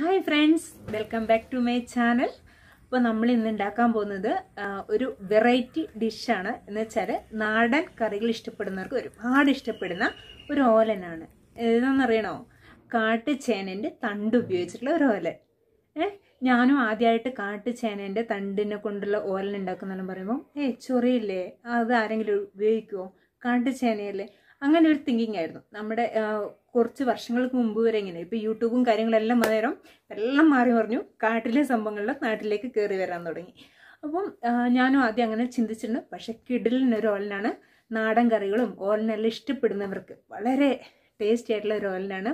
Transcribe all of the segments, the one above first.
Hi friends welcome back to my channel അപ്പോൾ നമ്മൾ ഇന്ന് ഉണ്ടാക്കാൻ പോകുന്നത് ഒരു വെറൈറ്റി ഡിഷാണ് എന്ന് വെച്ചാൽ നാടൻ കറികൾ ഇഷ്ടപ്പെടുന്നവർക്ക് ഒരുപാട് ഇഷ്ടപ്പെടുന്ന ഒരു ഓലനാണ്. ഏതാണെന്നറിയണോ കാട്ടുചേനന്റെ തണ്ട് ഉപയോഗിച്ചിട്ടുള്ള ഒരു ഓല. ഏ ഞാനും ആദ്യമായിട്ട് കാട്ടുചേനേന്റെ തണ്ടിനെ കൊണ്ടുള്ള ഓലൻ ഉണ്ടാക്കുന്നെന്ന് പറയുമ്പോൾ ഏ ചൊറിയില്ലേ? അത് ആരെങ്കിലും ഉപയോഗിക്കുമോ കാട്ടുചേനയല്ലേ? അങ്ങനെ ഒരു തിങ്കിങ് ആയിരുന്നു. നമ്മുടെ കുറച്ച് വർഷങ്ങൾക്ക് മുമ്പ് വരെ ഇങ്ങനെ. ഇപ്പോൾ യൂട്യൂബും കാര്യങ്ങളെല്ലാം നേരം എല്ലാം മാറി പറഞ്ഞു കാട്ടിലെ സംഭവങ്ങളിൽ നാട്ടിലേക്ക് കയറി വരാൻ തുടങ്ങി. അപ്പം ഞാനും ആദ്യം അങ്ങനെ ചിന്തിച്ചിട്ടുണ്ട് പക്ഷെ കിടിലിനൊരു ഓലനാണ്. നാടൻ കറികളും ഓലനെല്ലാം ഇഷ്ടപ്പെടുന്നവർക്ക് വളരെ ടേസ്റ്റി ആയിട്ടുള്ള ഒരു ഓലനാണ്.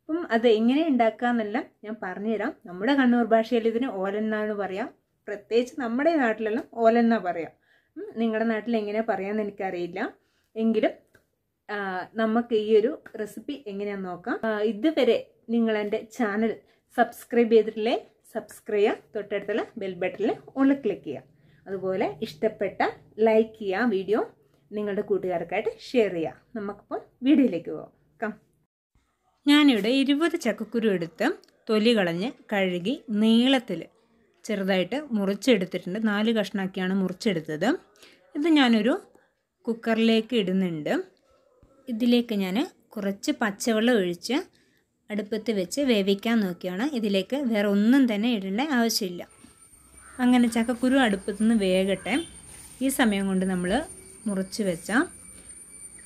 അപ്പം അത് എങ്ങനെ ഉണ്ടാക്കാമെന്നെല്ലാം ഞാൻ പറഞ്ഞുതരാം. നമ്മുടെ കണ്ണൂർ ഭാഷയിൽ ഇതിന് ഓലൻ എന്നാണ് പറയാം. പ്രത്യേകിച്ച് നമ്മുടെ നാട്ടിലെല്ലാം ഓലൻ പറയാം. നിങ്ങളുടെ നാട്ടിൽ എങ്ങനെയാണ് പറയാമെന്ന് എനിക്കറിയില്ല. എങ്കിലും നമുക്ക് ഈ ഒരു റെസിപ്പി എങ്ങനെയാന്ന് നോക്കാം. ഇതുവരെ നിങ്ങൾ എന്റെ ചാനൽ സബ്സ്ക്രൈബ് ചെയ്തിട്ടില്ലേ? സബ്സ്ക്രൈബ് ചെയ്യുക. തൊട്ടടുത്തുള്ള ബെൽ ബട്ടണിൽ ഒന്ന് ക്ലിക്ക് ചെയ്യുക. അതുപോലെ ഇഷ്ടപ്പെട്ട ലൈക്ക് ചെയ്യുക വീഡിയോ നിങ്ങളുടെ കൂട്ടുകാർക്കായിട്ട് ഷെയർ ചെയ്യുക. നമുക്കിപ്പോൾ വീഡിയോയിലേക്ക് പോകാം. ഞാനിവിടെ ഇരുപത് ചക്കക്കുരു എടുത്ത് തൊലി കളഞ്ഞ് കഴുകി നീളത്തിൽ ചെറുതായിട്ട് മുറിച്ചെടുത്തിട്ടുണ്ട്. നാല് കഷ്ണാക്കിയാണ് മുറിച്ചെടുത്തത്. ഇത് ഞാനൊരു കുക്കറിലേക്ക് ഇടുന്നുണ്ട്. ഇതിലേക്ക് ഞാൻ കുറച്ച് പച്ചവെള്ളം ഒഴിച്ച് അടുപ്പത്ത് വെച്ച് വേവിക്കാൻ നോക്കിയാണ്. ഇതിലേക്ക് വേറെ ഒന്നും തന്നെ ഇടേണ്ട ആവശ്യമില്ല. അങ്ങനെ ചക്കക്കുരു അടുപ്പത്തു നിന്ന് വേകട്ടെ. ഈ സമയം കൊണ്ട് നമ്മൾ മുറിച്ച് വെച്ച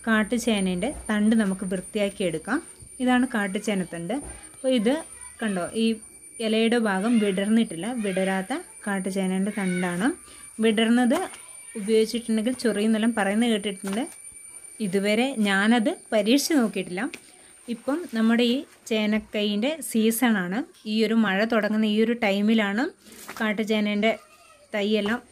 കാട്ടുചേനേന്റെ തണ്ട് നമുക്ക് വൃത്തിയാക്കി എടുക്കാം. ഇതാണ് കാട്ടുചേനത്തണ്ട് അപ്പോൾ ഇത് കണ്ടോ ഈ ഇലയുടെ ഭാഗം വിടർന്നിട്ടില്ല. വിടരാത്ത കാട്ടുചേനേന്റെ തണ്ടാണ്. വിടർന്നത് ഉപയോഗിച്ചിട്ടുണ്ടെങ്കിൽ ചൊറിയെന്നെല്ലാം പറയുന്നത് കേട്ടിട്ടുണ്ട്. ഇതുവരെ ഞാനത് പരീക്ഷിച്ച് നോക്കിയിട്ടില്ല. ഇപ്പം നമ്മുടെ ഈ ചേനക്കൈന്റെ സീസണാണ്. ഈ ഒരു മഴ തുടങ്ങുന്ന ഈ ഒരു ടൈമിലാണ് കാട്ടുചേനേന്റെ തൈയെല്ലാം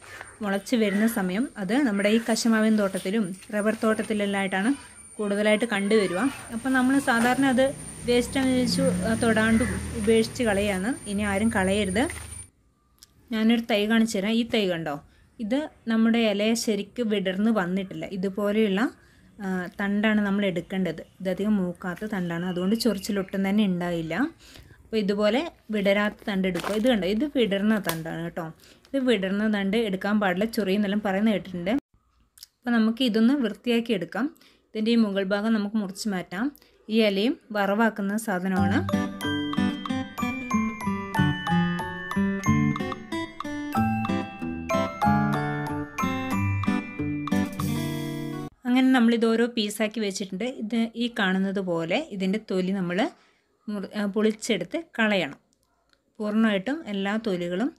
മുളച്ച് വരുന്ന സമയം. അത് നമ്മുടെ ഈ കശുമാവിൻ തോട്ടത്തിലും റബ്ബർ തോട്ടത്തിലെല്ലാമായിട്ടാണ് കൂടുതലായിട്ട് കണ്ടുവരിക. അപ്പം നമ്മൾ സാധാരണ അത് വേസ്റ്റ് അനുസരിച്ച് തൊടാണ്ട് ഉപേക്ഷിച്ച് കളയാണ്. ഇനി ആരും കളയരുത്. ഞാനൊരു തൈ കാണിച്ചു തരാം. ഈ തൈ കണ്ടോ? ഇത് നമ്മുടെ ഇലയെ ശരിക്കും വിടർന്ന് വന്നിട്ടില്ല. ഇതുപോലെയുള്ള തണ്ടാണ് നമ്മൾ എടുക്കേണ്ടത്. ഇതധികം മൂക്കാത്ത തണ്ടാണ്. അതുകൊണ്ട് ചൊറിച്ചിലൊട്ടും തന്നെ ഉണ്ടായില്ല. അപ്പോൾ ഇതുപോലെ വിടരാത്ത തണ്ട് എടുക്കുക. ഇത് കണ്ടോ? ഇത് വിടർന്ന തണ്ടാണ് കേട്ടോ. ഇത് വിടർന്ന തണ്ട് എടുക്കാൻ പാടില്ല. ചൊറിയെന്നെല്ലാം പറയുന്ന കേട്ടിട്ടുണ്ട്. അപ്പോൾ നമുക്ക് ഇതൊന്ന് വൃത്തിയാക്കി എടുക്കാം. ഇതിന്റെ ഈ മുകൾ ഭാഗം നമുക്ക് മുറിച്ച് മാറ്റാം. ഈ ഇലയും വറവാക്കുന്ന സാധനമാണ്. നമ്മളിത് ഓരോ പീസാക്കി വെച്ചിട്ടുണ്ട്. ഇത് ഈ കാണുന്നത് പോലെ ഇതിന്റെ തൊലി നമ്മൾ പൊളിച്ചെടുത്ത് കളയണം. പൂർണമായിട്ടും എല്ലാ തൊലികളും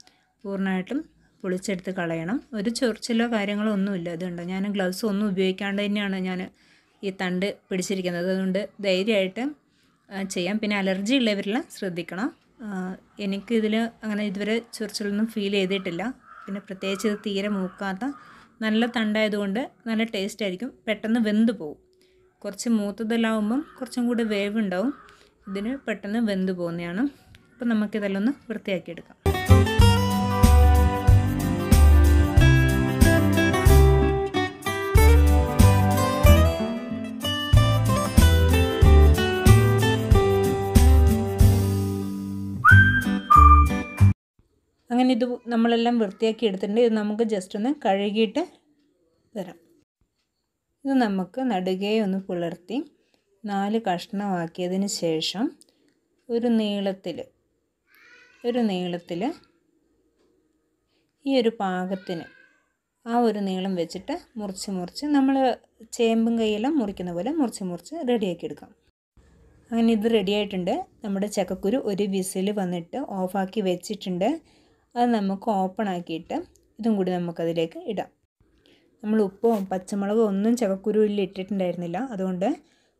പൂർണമായിട്ടും പൊളിച്ചെടുത്ത് കളയണം. ഒരു ചൊറിച്ചിലോ കാര്യങ്ങളോ ഒന്നുമില്ല. അതുകൊണ്ട് ഞാൻ ഗ്ലൗസ് ഒന്നും ഉപയോഗിക്കാണ്ട് തന്നെയാണ് ഞാൻ ഈ തണ്ട് പിടിച്ചിരിക്കുന്നത്. അതുകൊണ്ട് ധൈര്യമായിട്ട് ചെയ്യാം. പിന്നെ അലർജി ഉള്ളവരെല്ലാം ശ്രദ്ധിക്കണം. എനിക്കിതിൽ അങ്ങനെ ഇതുവരെ ചൊറിച്ചിലൊന്നും ഫീൽ ചെയ്തിട്ടില്ല. പിന്നെ പ്രത്യേകിച്ച് ഇത് തീരെ മൂക്കാത്ത നല്ല തണ്ടായതുകൊണ്ട് നല്ല ടേസ്റ്റ് ആയിരിക്കും പെട്ടെന്ന് വെന്ത് പോകും കുറച്ച് മൂത്തതെല്ലാവുമ്പം കുറച്ചും കൂടി വേവ് ഉണ്ടാവും ഇതിന് പെട്ടെന്ന് വെന്ത് പോകുന്നതാണ്. അപ്പോൾ നമുക്കിതെല്ലാം ഒന്ന് വൃത്തിയാക്കിയെടുക്കാം. അങ്ങനെ ഇത് നമ്മളെല്ലാം വൃത്തിയാക്കി എടുത്തിട്ടുണ്ട്. ഇത് നമുക്ക് ജസ്റ്റ് ഒന്ന് കഴുകിയിട്ട് വരാം ഇത് നമുക്ക് നടുകയെ ഒന്ന് പുലർത്തി നാല് കഷ്ണമാക്കിയതിന് ശേഷം ഒരു നീളത്തിൽ ഒരു നീളത്തിൽ ഈ ഒരു പാകത്തിന് ആ ഒരു നീളം വെച്ചിട്ട് മുറിച്ച് മുറിച്ച് നമ്മൾ ചേമ്പും കൈയെല്ലാം മുറിക്കുന്ന പോലെ മുറിച്ച് മുറിച്ച് റെഡിയാക്കി എടുക്കാം. അങ്ങനെ ഇത് റെഡിയായിട്ടുണ്ട്. നമ്മുടെ ചക്കക്കുരു ഒരു വിസിൽ വന്നിട്ട് ഓഫാക്കി വെച്ചിട്ടുണ്ട്. അത് നമുക്ക് ഓപ്പൺ ആക്കിയിട്ട് ഇതും കൂടി നമുക്കതിലേക്ക് ഇടാം. നമ്മൾ ഉപ്പും പച്ചമുളകും ഒന്നും ചക്കക്കുരുവിൽ ഇട്ടിട്ടുണ്ടായിരുന്നില്ല. അതുകൊണ്ട്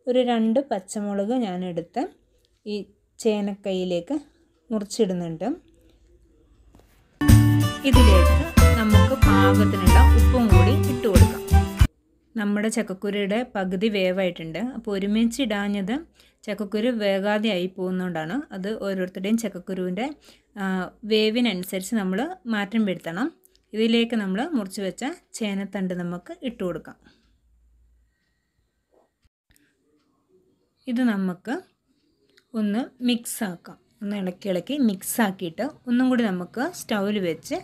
ഒരു രണ്ട് പച്ചമുളക് ഞാൻ എടുത്ത് ഈ ചേനക്കൈയിലേക്ക് മുറിച്ചിടുന്നുണ്ട്. ഇതിലേക്ക് നമുക്ക് പാകത്തിനുള്ള ഉപ്പും കൂടി ഇട്ട് കൊടുക്കാം. നമ്മുടെ ചക്കക്കുരയുടെ പകുതി വേവായിട്ടുണ്ട്. അപ്പോൾ ഒരുമിച്ച് ഇടാഞ്ഞത് ചക്കക്കുരു വേകാതെ ആയി പോകുന്നതുകൊണ്ടാണ് അത് ഓരോരുത്തരുടെയും ചക്കക്കുരുവിന്റെ വേവിനനുസരിച്ച് നമ്മൾ മാറ്റം വരുത്തണം. ഇതിലേക്ക് നമ്മൾ മുറിച്ച് വെച്ച ചേനത്തണ്ട് നമുക്ക് ഇട്ട് കൊടുക്കാം. ഇത് നമുക്ക് ഒന്ന് മിക്സ് ആക്കാം. ഒന്ന് ഇളക്കി ഇളക്കി മിക്സ് ആക്കിയിട്ട് ഒന്നും കൂടി നമുക്ക് സ്റ്റൗവിൽ വെച്ച്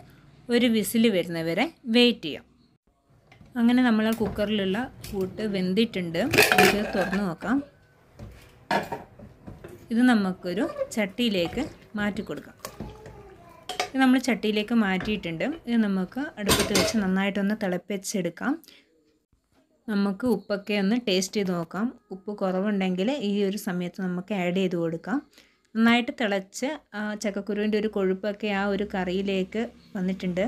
ഒരു വിസിൽ വരുന്നവരെ വെയിറ്റ് ചെയ്യാം. അങ്ങനെ നമ്മൾ കുക്കറിലുള്ള കൂട്ട് വെന്തിട്ടുണ്ട്. ഇത് തുറന്നു നോക്കാം. ഇത് നമുക്കൊരു ചട്ടിയിലേക്ക് മാറ്റി കൊടുക്കാം. ഇത് നമ്മൾ ചട്ടിയിലേക്ക് മാറ്റിയിട്ടുണ്ട്. ഇത് നമുക്ക് അടുപ്പത്ത് വെച്ച് നന്നായിട്ടൊന്ന് തിളപ്പിച്ചെടുക്കാം. നമുക്ക് ഉപ്പൊക്കെ ഒന്ന് ടേസ്റ്റ് ചെയ്ത് നോക്കാം. ഉപ്പ് കുറവുണ്ടെങ്കിൽ ഈ ഒരു സമയത്ത് നമുക്ക് ആഡ് ചെയ്ത് കൊടുക്കാം. നന്നായിട്ട് തിളച്ച് ചക്കക്കുരുവിന്റെ ഒരു കൊഴുപ്പൊക്കെ ആ ഒരു കറിയിലേക്ക് വന്നിട്ടുണ്ട്.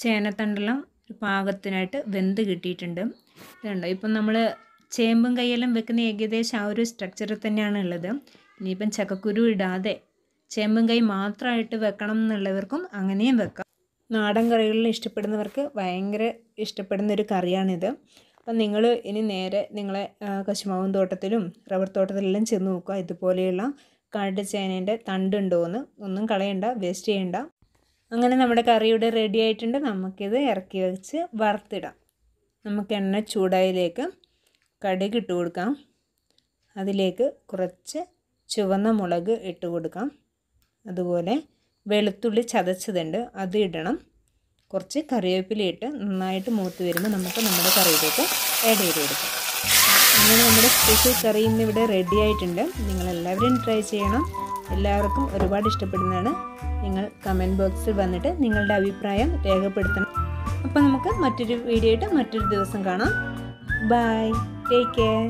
ചേനത്തണ്ടെല്ലാം പാകത്തിനായിട്ട് വെന്ത് കിട്ടിയിട്ടുണ്ട്. ഇതുണ്ടോ? ഇപ്പം നമ്മൾ ചേമ്പും കൈയെല്ലാം വെക്കുന്ന ഏകദേശം ആ ഒരു സ്ട്രക്ചറിൽ തന്നെയാണ് ഉള്ളത്. ഇനിയിപ്പം ചക്കക്കുരു ഇടാതെ ചേമ്പും കൈ മാത്രമായിട്ട് വെക്കണം എന്നുള്ളവർക്കും അങ്ങനെയും വെക്കാം. നാടൻ കറികളിൽ ഇഷ്ടപ്പെടുന്നവർക്ക് ഭയങ്കര ഇഷ്ടപ്പെടുന്ന ഒരു കറിയാണിത്. അപ്പം നിങ്ങൾ ഇനി നേരെ നിങ്ങളെ കശുമാവും തോട്ടത്തിലും റബ്ബർ തോട്ടത്തിലെല്ലാം ചെന്ന് നോക്കുക. ഇതുപോലെയുള്ള കാട്ട് ചേനേന്റെ തണ്ടുണ്ടോയെന്ന് ഒന്നും കളയണ്ട വേസ്റ്റ് ചെയ്യണ്ട. അങ്ങനെ നമ്മുടെ കറിയുടെ റെഡി ആയിട്ടുണ്ട്. നമുക്കിത് ഇറക്കി വെച്ച് വറുത്തിടാം. നമുക്ക് എണ്ണ ചൂടായിലേക്ക് കടുക് ഇട്ട് കൊടുക്കാം. അതിലേക്ക് കുറച്ച് ചുവന്ന മുളക് ഇട്ട് കൊടുക്കാം. അതുപോലെ വെളുത്തുള്ളി ചതച്ചതുണ്ട് അത് ഇടണം. കുറച്ച് കറിവേപ്പില ഇട്ട് നന്നായിട്ട് മൂത്ത് വരുമ്പോൾ നമുക്ക് നമ്മുടെ കറിയിലേക്ക് ആഡ് ചെയ്ത് കൊടുക്കാം. അങ്ങനെ നമ്മുടെ സ്പെഷ്യൽ കറി ഇന്ന് ഇവിടെ റെഡി ആയിട്ടുണ്ട്. നിങ്ങളെല്ലാവരും ട്രൈ ചെയ്യണം. എല്ലാവർക്കും ഒരുപാട് ഇഷ്ടപ്പെടുന്നതാണ്. നിങ്ങൾ കമന്റ് ബോക്സിൽ വന്നിട്ട് നിങ്ങളുടെ അഭിപ്രായം രേഖപ്പെടുത്തണം. അപ്പോൾ നമുക്ക് മറ്റൊരു വീഡിയോ ആയിട്ട് മറ്റൊരു ദിവസം കാണാം. Bye take care